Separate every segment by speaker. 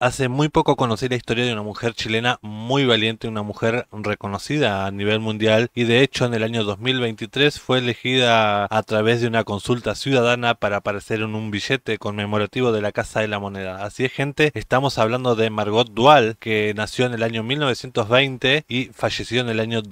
Speaker 1: Hace muy poco conocí la historia de una mujer chilena muy valiente, una mujer reconocida a nivel mundial y de hecho en el año 2023 fue elegida a través de una consulta ciudadana para aparecer en un billete conmemorativo de la Casa de la Moneda. Así es gente, estamos hablando de Margot Dual que nació en el año 1920 y falleció en el año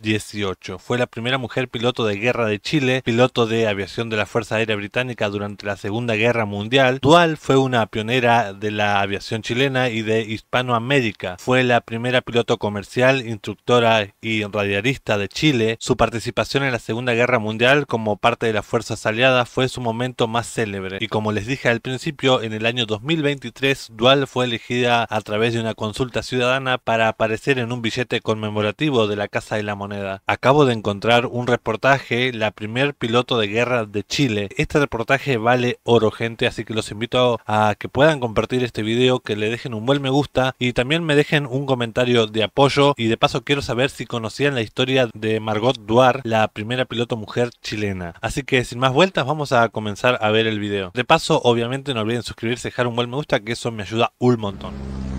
Speaker 1: 2018. Fue la primera mujer piloto de guerra de Chile, piloto de aviación de la Fuerza Aérea Británica durante la Segunda Guerra Mundial. Dual fue una pionera de la aviación chilena y de Hispanoamérica. Fue la primera piloto comercial, instructora y radialista de Chile. Su participación en la Segunda Guerra Mundial como parte de las fuerzas aliadas fue su momento más célebre. Y como les dije al principio, en el año 2023, Dual fue elegida a través de una consulta ciudadana para aparecer en un billete conmemorativo de la Casa de la Moneda. Acabo de encontrar un reportaje, la primer piloto de guerra de Chile. Este reportaje vale oro, gente, así que los invito a que puedan compartir este video que le dejen un buen me gusta y también me dejen un comentario de apoyo y de paso quiero saber si conocían la historia de Margot Duar, la primera piloto mujer chilena. Así que sin más vueltas vamos a comenzar a ver el video. De paso obviamente no olviden suscribirse, dejar un buen me gusta que eso me ayuda un montón.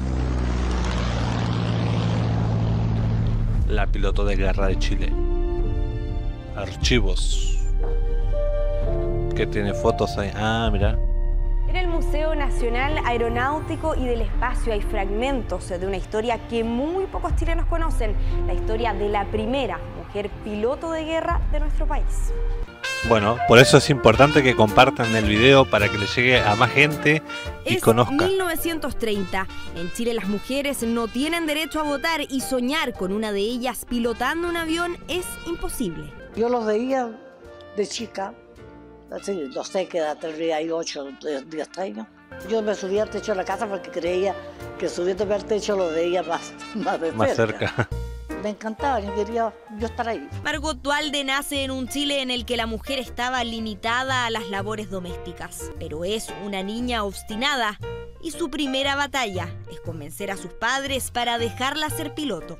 Speaker 1: La piloto de guerra de Chile. Archivos. Que tiene fotos ahí. Ah, mira.
Speaker 2: En el Museo Nacional Aeronáutico y del Espacio hay fragmentos de una historia que muy pocos chilenos conocen, la historia de la primera mujer piloto de guerra de nuestro país.
Speaker 1: Bueno, por eso es importante que compartan el video para que le llegue a más gente y
Speaker 2: es
Speaker 1: conozca.
Speaker 2: 1930. En Chile las mujeres no tienen derecho a votar y soñar con una de ellas pilotando un avión es imposible.
Speaker 3: Yo los veía de chica así, no sé qué edad tendría ahí, 8, 10 años. Yo me subía al techo de la casa porque creía que subiéndome al techo lo veía más, más de
Speaker 1: Más cerca.
Speaker 3: Me encantaba, yo quería yo estar ahí.
Speaker 2: Margot Dualde nace en un Chile en el que la mujer estaba limitada a las labores domésticas, pero es una niña obstinada y su primera batalla es convencer a sus padres para dejarla ser piloto.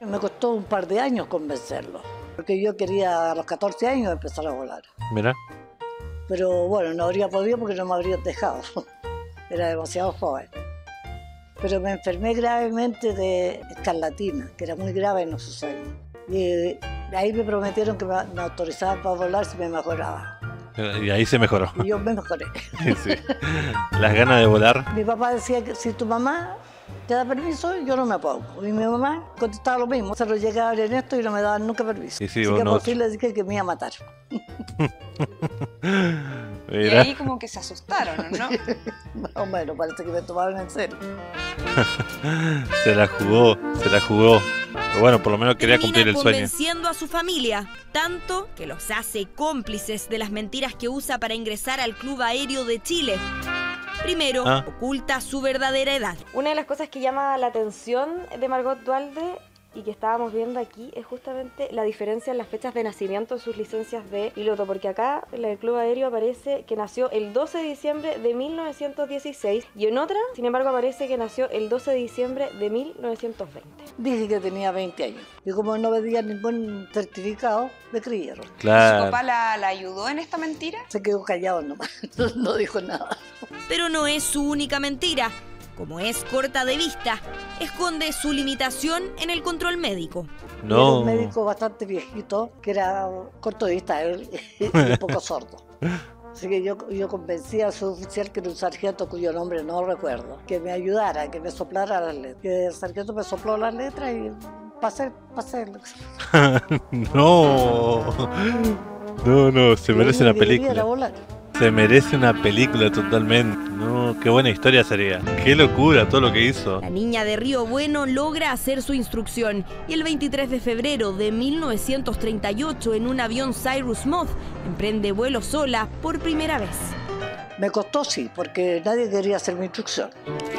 Speaker 3: Me costó un par de años convencerlo, porque yo quería a los 14 años empezar a volar.
Speaker 1: Mira.
Speaker 3: Pero bueno, no habría podido porque no me habrían dejado. Era demasiado joven. Pero me enfermé gravemente de escarlatina, que era muy grave en esos años. Y ahí me prometieron que me autorizaban para volar si me mejoraba.
Speaker 1: Y ahí se mejoró.
Speaker 3: Y yo me mejoré.
Speaker 1: Sí. Las ganas de volar.
Speaker 3: Mi papá decía que si tu mamá te da permiso, yo no me pongo. Y mi mamá contestaba lo mismo. Se lo llegaba en esto y no me daban nunca permiso.
Speaker 1: Y sí,
Speaker 3: Así que
Speaker 1: no-
Speaker 3: por fin le dije que me iba a matar.
Speaker 4: Y ahí como que se asustaron, ¿no?
Speaker 3: Más o menos, parece que me tomaron en serio.
Speaker 1: Se la jugó, se la jugó. Pero bueno, por lo menos quería cumplir el sueño.
Speaker 2: convenciendo a su familia, tanto que los hace cómplices de las mentiras que usa para ingresar al Club Aéreo de Chile. Primero,
Speaker 1: Ah.
Speaker 2: oculta su verdadera edad. Una de las cosas que llama la atención de Margot Dualde y que estábamos viendo aquí es justamente la diferencia en las fechas de nacimiento de sus licencias de piloto, porque acá en el Club Aéreo aparece que nació el 12 de diciembre de 1916 y en otra, sin embargo, aparece que nació el 12 de diciembre de 1920.
Speaker 3: Dije que tenía 20 años. Y como no veía ningún certificado, me creyeron.
Speaker 4: ¿Su
Speaker 1: Claro.
Speaker 4: papá la, la ayudó en esta mentira?
Speaker 3: Se quedó callado nomás. No, no dijo nada.
Speaker 2: Pero no es su única mentira. Como es corta de vista, esconde su limitación en el control médico.
Speaker 3: Era
Speaker 1: No.
Speaker 3: un médico bastante viejito, que era corto de vista él, y un poco sordo. Así que yo, yo convencí a su oficial, que era un sargento cuyo nombre no recuerdo, que me ayudara, que me soplara las letras. Que el sargento me sopló las letras y pasé, pasé.
Speaker 1: No. No, no, se merece una
Speaker 3: Y quería ir a
Speaker 1: película. Se merece una película totalmente. No, qué buena historia sería. Qué locura todo lo que hizo.
Speaker 2: La niña de Río Bueno logra hacer su instrucción y el 23 de febrero de 1938 en un avión Cyrus Moth emprende vuelo sola por primera vez.
Speaker 3: Me costó sí, porque nadie quería hacer mi instrucción.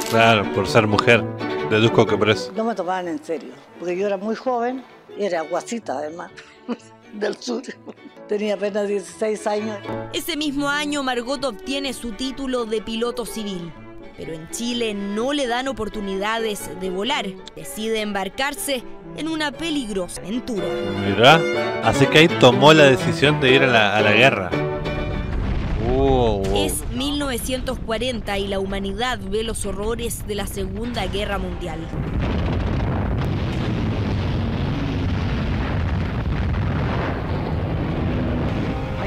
Speaker 1: Claro, por ser mujer. Deduzco que por eso.
Speaker 3: No me tomaban en serio, porque yo era muy joven, era guasita además, del sur. Tenía apenas 16 años.
Speaker 2: Ese mismo año Margot obtiene su título de piloto civil. Pero en Chile no le dan oportunidades de volar. Decide embarcarse en una peligrosa aventura.
Speaker 1: Mira. Así que ahí tomó la decisión de ir a la, a la guerra.
Speaker 2: Es 1940 y la humanidad ve los horrores de la Segunda Guerra Mundial.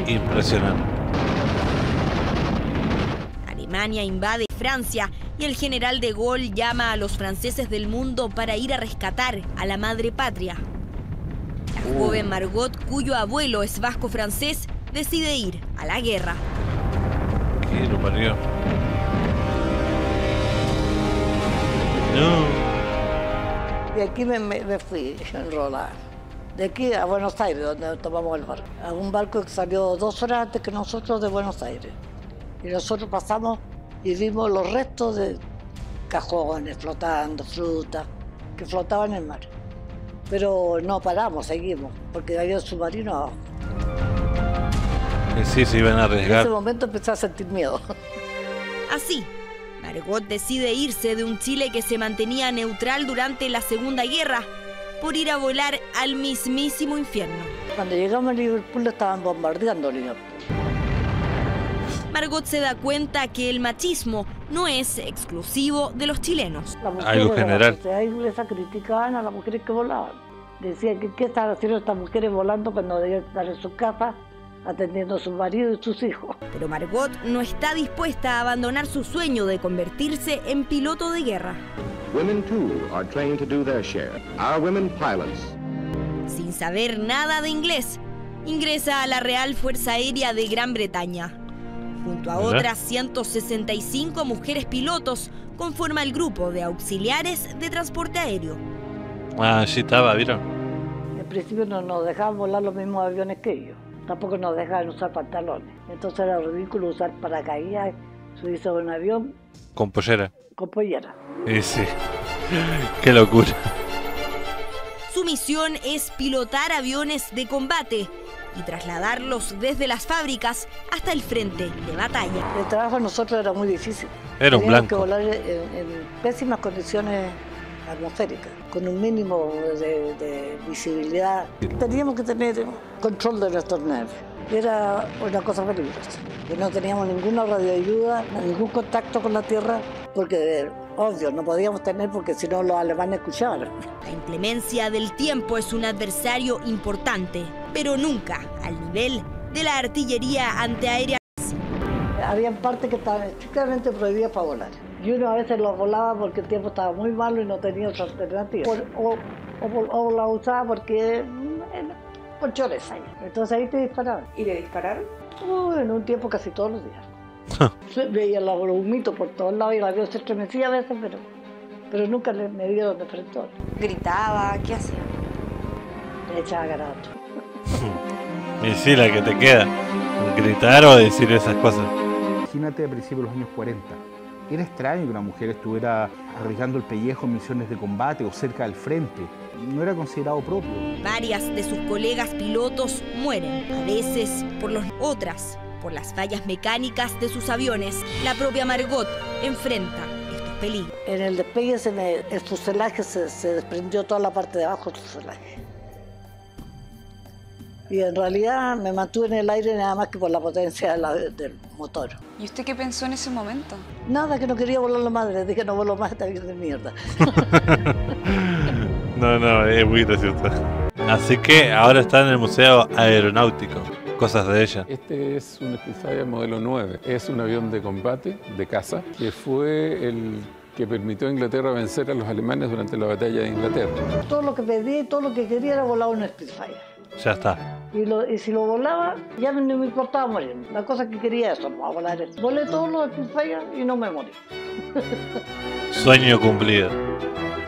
Speaker 1: Impresionante.
Speaker 2: Alemania invade Francia y el general de Gaulle llama a los franceses del mundo para ir a rescatar a la madre patria. La
Speaker 1: Uh.
Speaker 2: joven Margot, cuyo abuelo es vasco francés, decide ir a la guerra.
Speaker 1: Lo parió. No.
Speaker 3: Y aquí me, me- me fui a enrolar. De aquí a Buenos Aires, donde tomamos el barco. A un barco que salió dos horas antes que nosotros de Buenos Aires. Y nosotros pasamos y vimos los restos de cajones flotando, frutas, que flotaban en el mar. Pero no paramos, seguimos, porque había un submarino abajo.
Speaker 1: Que sí, se iban a
Speaker 3: En ese
Speaker 1: arriesgar.
Speaker 3: momento empecé a sentir miedo.
Speaker 2: Así, Margot decide irse de un Chile que se mantenía neutral durante la Segunda Guerra por ir a volar al mismísimo infierno.
Speaker 3: Cuando llegamos a Liverpool estaban bombardeando Liverpool.
Speaker 2: Margot se da cuenta que el machismo no es exclusivo de los chilenos.
Speaker 1: Algo general.
Speaker 3: La criticaban a las mujeres que volaban. Decían que qué estaban haciendo estas mujeres volando cuando debían estar en sus casas atendiendo a sus maridos y sus hijos.
Speaker 2: Pero Margot no está dispuesta a abandonar su sueño de convertirse en piloto de guerra.
Speaker 5: Women, too, are trained to do their share. Our women pilots
Speaker 2: Sin saber nada de inglés, ingresa a la Real Fuerza Aérea de Gran Bretaña. Junto a otras 165 mujeres pilotos, conforma el grupo de auxiliares de transporte aéreo.
Speaker 1: Ah, sí estaba, ¿vieron?
Speaker 3: En principio no nos dejaban volar los mismos aviones que ellos. Tampoco nos dejaban usar pantalones. Entonces era ridículo usar paracaídas, subirse a un avión
Speaker 1: Con pollera.
Speaker 3: con pollera.
Speaker 1: Y sí. Qué locura.
Speaker 2: Su misión es pilotar aviones de combate y trasladarlos desde las fábricas hasta el frente de batalla.
Speaker 3: El trabajo a nosotros era muy difícil.
Speaker 1: Era un
Speaker 3: Teníamos que
Speaker 1: blanco.
Speaker 3: volar en, en pésimas condiciones atmosféricas, con un mínimo de, de visibilidad. Teníamos que tener control de nuestros nervios. Era una cosa peligrosa. Que no teníamos ninguna radioayuda, ningún contacto con la Tierra, porque, obvio, no podíamos tener porque si no los alemanes escuchaban.
Speaker 2: La inclemencia del tiempo es un adversario importante, pero nunca al nivel de la artillería antiaérea.
Speaker 3: Había partes que estaban estrictamente prohibidas para volar. Y uno a veces los volaba porque el tiempo estaba muy malo y no tenía otra alternativa. Por- o, o, o la usaba porque era por chores ahí. Entonces ahí te disparaban.
Speaker 4: ¿Y le dispararon?
Speaker 3: Uh, en un tiempo casi todos los días. Se Veía los humitos por todos lados y el avión se estremecía a veces, pero, pero nunca le, me dieron de frente.
Speaker 4: Gritaba, ¿qué hacía?
Speaker 3: Le echaba garato.
Speaker 1: Y sí, la que te queda. Gritar o decir esas cosas.
Speaker 6: Imagínate a principios de los años 40. Era extraño que una mujer estuviera arriesgando el pellejo en misiones de combate o cerca del frente. No era considerado propio.
Speaker 2: Varias de sus colegas pilotos mueren, a veces por los otras, por las fallas mecánicas de sus aviones. La propia Margot enfrenta estos peligros.
Speaker 3: En el despegue me, el fuselaje se, se desprendió toda la parte de abajo del fuselaje. Y en realidad me mantuve en el aire nada más que por la potencia de la- del motor.
Speaker 4: ¿Y usted qué pensó en ese momento?
Speaker 3: Nada, que no quería volar la madre, dije no vuelo más esta avión de mierda.
Speaker 1: No, no, es muy gracioso. Así que ahora está en el Museo Aeronáutico. Cosas de ella.
Speaker 7: Este es un Spitfire modelo 9. Es un avión de combate, de caza, que fue el que permitió a Inglaterra vencer a los alemanes durante la batalla de Inglaterra.
Speaker 3: Todo lo que pedía y todo lo que quería era volar un Spitfire.
Speaker 1: Ya está.
Speaker 3: Y, lo- y si lo volaba, ya no me importaba morir. La cosa que quería eso, no, volar eso. Volé todos los Spitfire y no me morí.
Speaker 1: Sueño cumplido.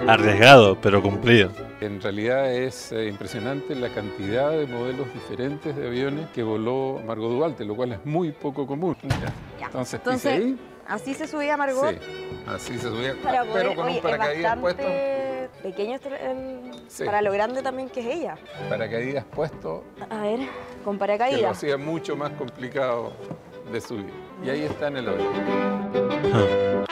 Speaker 1: Arriesgado, pero cumplido.
Speaker 7: En realidad es eh, impresionante la cantidad de modelos diferentes de aviones que voló Margot Duarte, lo cual es muy poco común.
Speaker 2: Ya.
Speaker 7: Entonces,
Speaker 2: Entonces,
Speaker 7: ahí.
Speaker 2: así se subía Margot.
Speaker 7: Sí, así se subía,
Speaker 2: Para poder,
Speaker 7: pero con
Speaker 2: oye,
Speaker 7: un paracaídas
Speaker 2: es
Speaker 7: puesto.
Speaker 2: Pequeño este- el-
Speaker 7: Sí.
Speaker 2: para lo grande también que es ella.
Speaker 7: Paracaídas puesto,
Speaker 2: A ver, con
Speaker 7: que lo
Speaker 2: paracaídas.
Speaker 7: hacía mucho más complicado de subir. Y ahí está en el avión.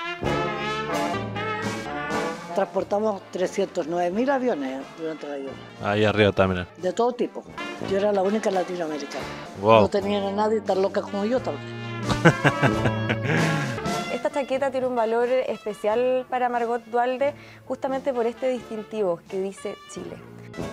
Speaker 3: Transportamos 309.000 aviones durante la guerra,
Speaker 1: Ahí arriba también.
Speaker 3: de todo tipo. Yo era la única latinoamericana.
Speaker 1: Wow.
Speaker 3: No tenían a nadie tan loca como yo también.
Speaker 2: Esta chaqueta tiene un valor especial para Margot Dualde justamente por este distintivo que dice Chile.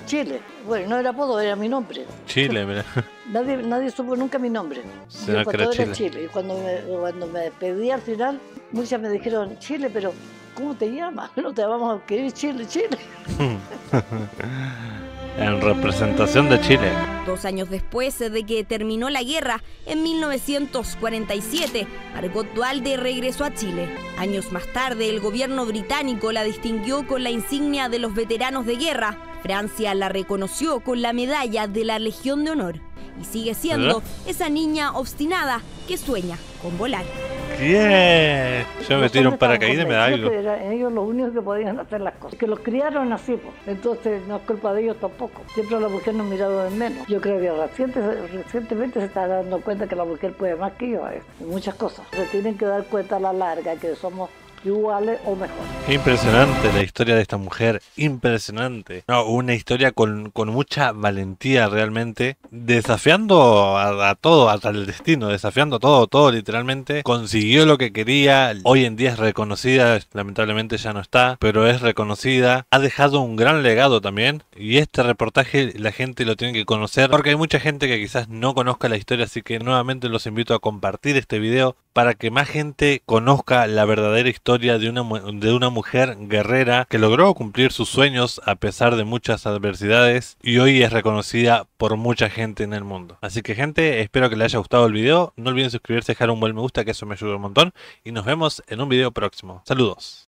Speaker 3: Chile. Bueno, no era apodo, era mi nombre.
Speaker 1: Chile, mira.
Speaker 3: Nadie, nadie supo nunca mi nombre.
Speaker 1: Será
Speaker 3: Yo
Speaker 1: que era Chile.
Speaker 3: era Chile. Y cuando me, cuando me despedí al final, muchas me dijeron, Chile, pero ¿cómo te llamas? No te vamos a querer Chile, Chile.
Speaker 1: En representación de Chile.
Speaker 8: Dos años después de que terminó la guerra, en 1947, Margot Dualde regresó a Chile. Años más tarde, el gobierno británico la distinguió con la insignia de los veteranos de guerra. Francia la reconoció con la medalla de la Legión de Honor. Y sigue siendo esa niña obstinada que sueña con volar.
Speaker 1: Bien. Yo me tiro un paracaídas y me da algo.
Speaker 3: eran ellos los únicos que podían hacer las cosas. Que los criaron así, pues. entonces no es culpa de ellos tampoco. Siempre la mujer nos miraron en menos. Yo creo que reciente- recientemente se está dando cuenta que la mujer puede más que yo veces, en muchas cosas. Se tienen que dar cuenta a la larga que somos iguales o mejor.
Speaker 1: Impresionante la historia de esta mujer, impresionante. No, una historia con, con mucha valentía realmente, desafiando a, a todo, hasta el destino, desafiando todo, todo literalmente. Consiguió lo que quería, hoy en día es reconocida, lamentablemente ya no está, pero es reconocida. Ha dejado un gran legado también y este reportaje la gente lo tiene que conocer porque hay mucha gente que quizás no conozca la historia, así que nuevamente los invito a compartir este video para que más gente conozca la verdadera historia de una, de una mujer guerrera que logró cumplir sus sueños a pesar de muchas adversidades y hoy es reconocida por mucha gente en el mundo. Así que gente, espero que les haya gustado el video, no olviden suscribirse, dejar un buen me gusta que eso me ayuda un montón y nos vemos en un video próximo. Saludos.